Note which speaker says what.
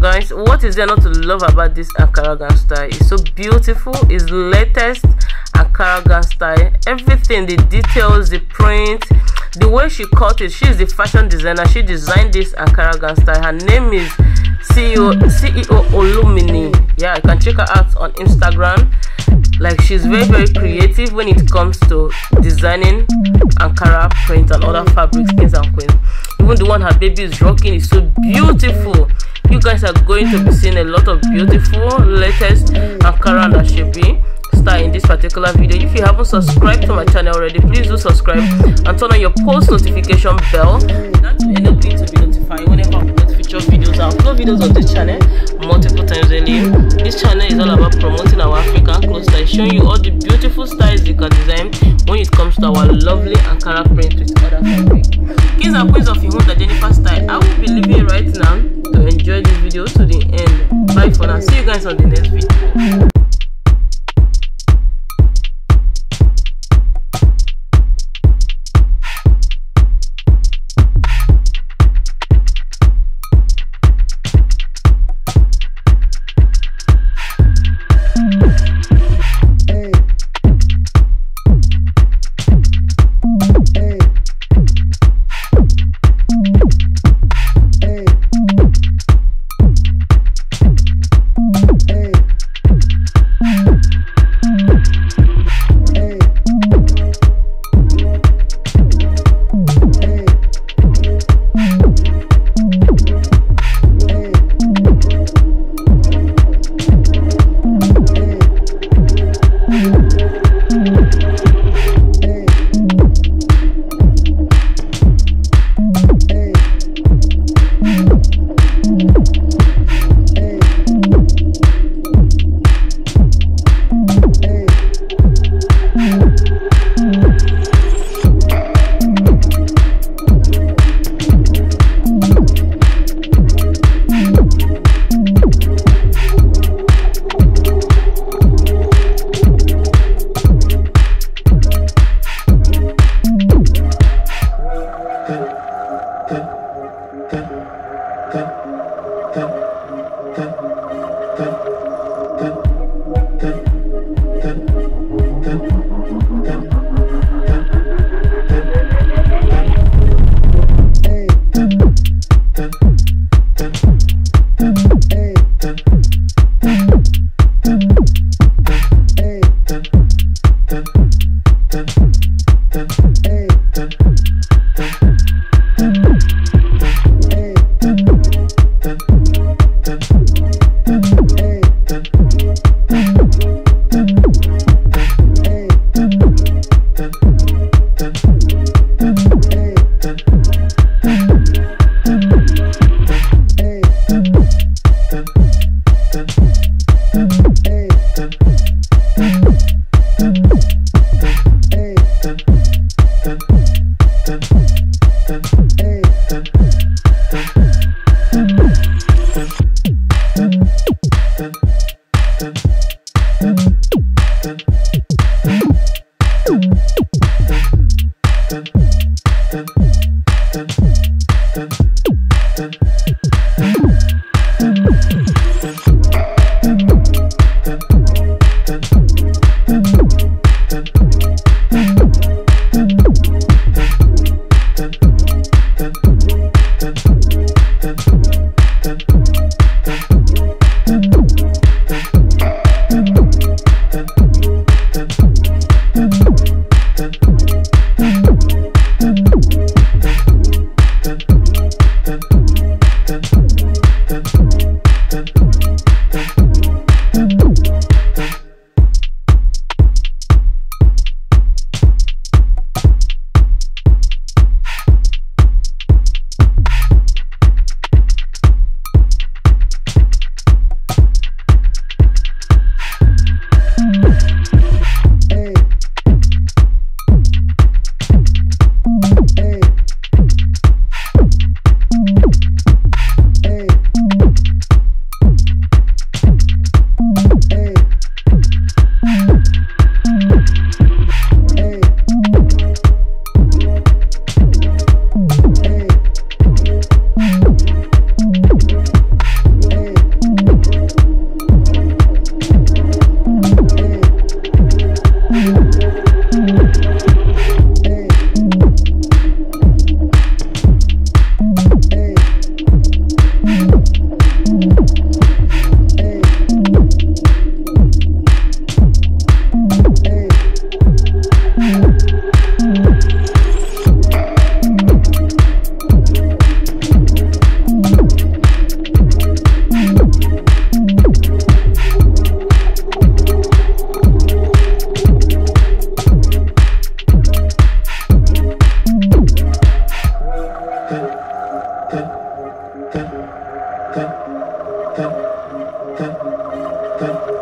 Speaker 1: guys what is there not to love about this ankara style? It's so beautiful it's latest ankara style. Everything the details the print the way she cut it she's the fashion designer. She designed this ankara style. Her name is ceo ceo olumini. Yeah you can check her out on instagram. Like she's very very creative when it comes to designing ankara print and other fabrics kings and queens even the one her baby is rocking is so beautiful. You guys are going to be seeing a lot of beautiful latest ankara and ashebi style in this particular video. If you haven't subscribed to my channel already please do subscribe and turn on your post notification bell. That will enable you to be notified whenever i upload videos on this channel multiple times daily this channel is all about promoting our african clothes style showing you all the beautiful styles you can design when it comes to our lovely ankara print with other fabric kings and queens of Ihunda Jennifer style. I will be leaving right now to enjoy this video to the end. Bye for now. See you guys on the next video
Speaker 2: Hey. Thank you.